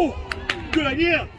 Oh de la